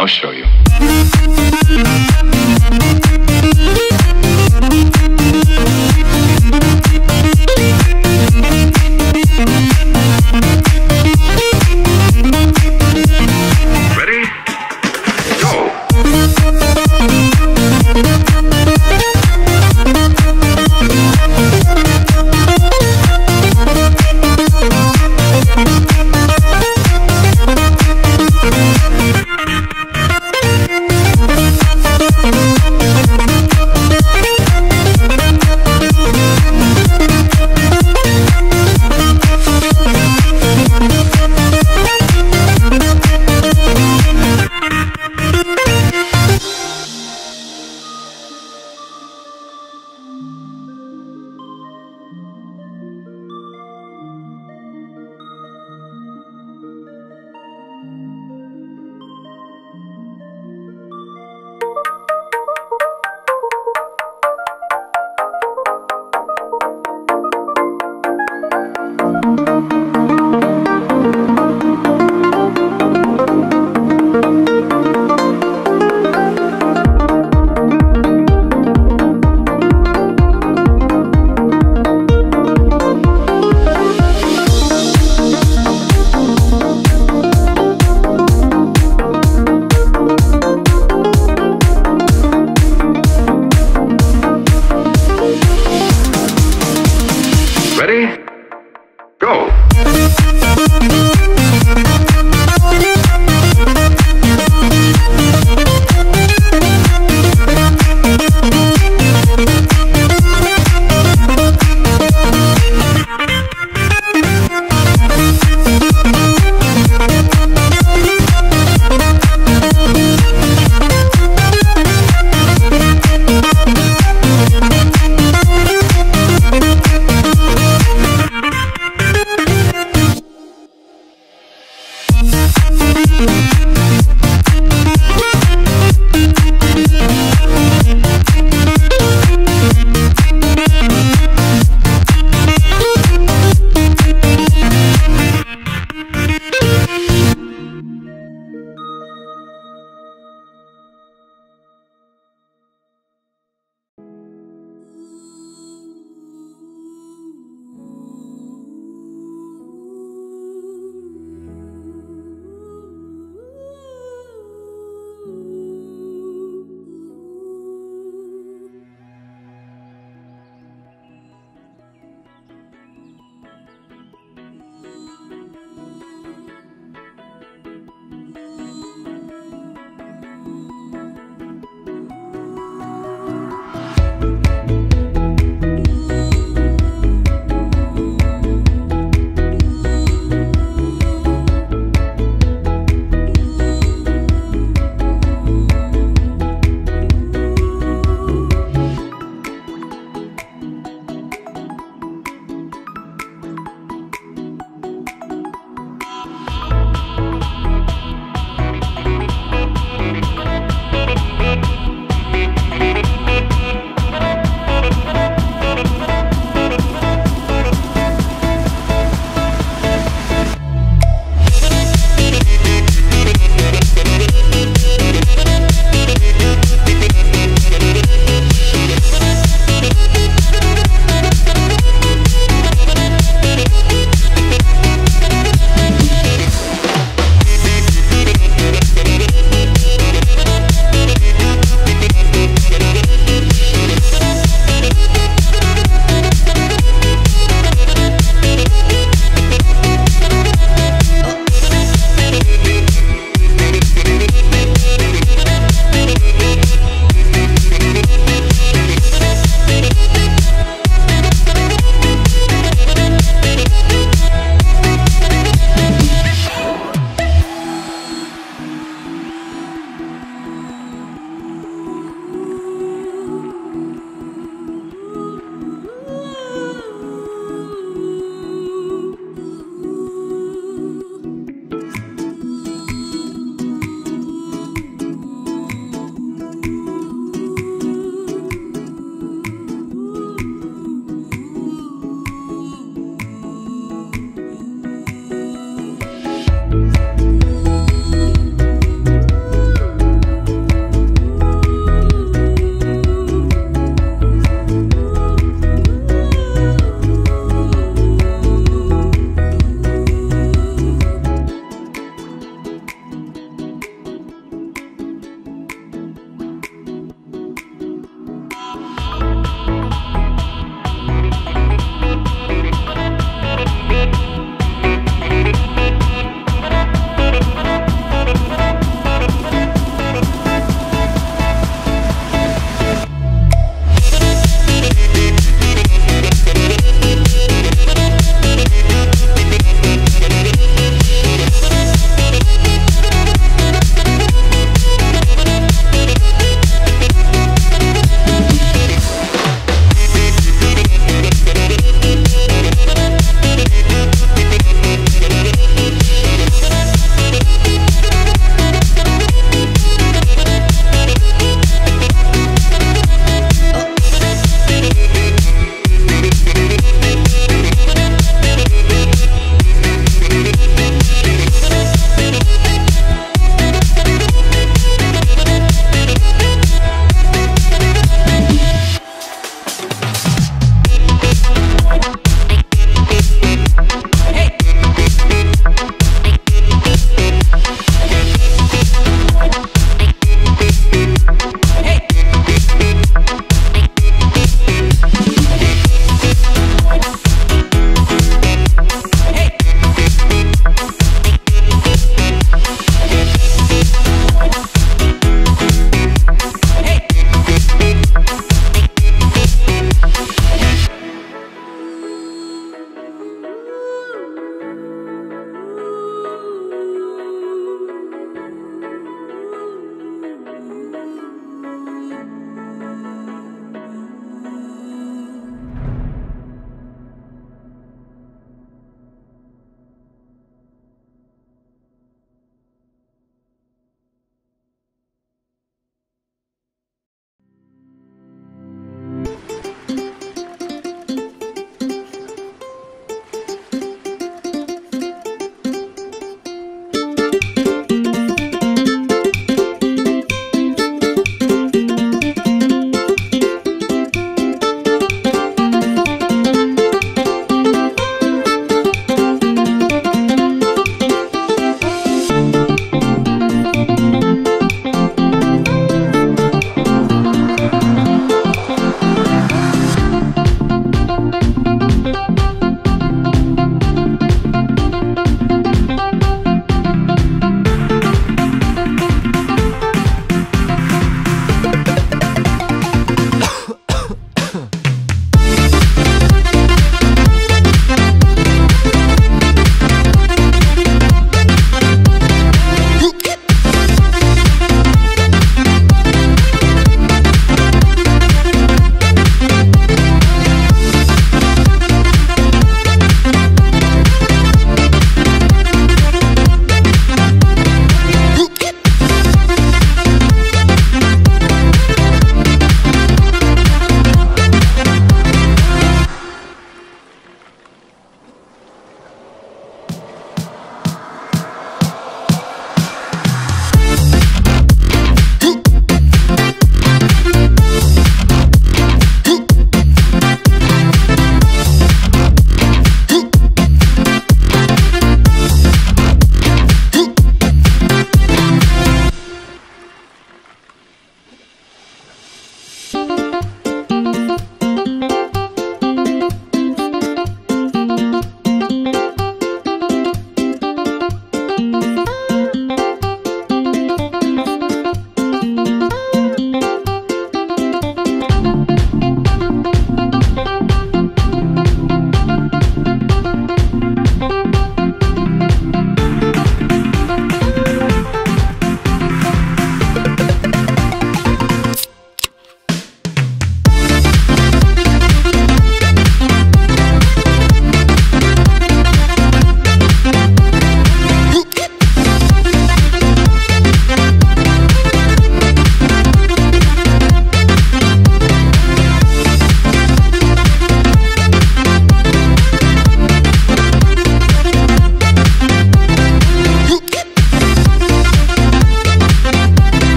I'll show you.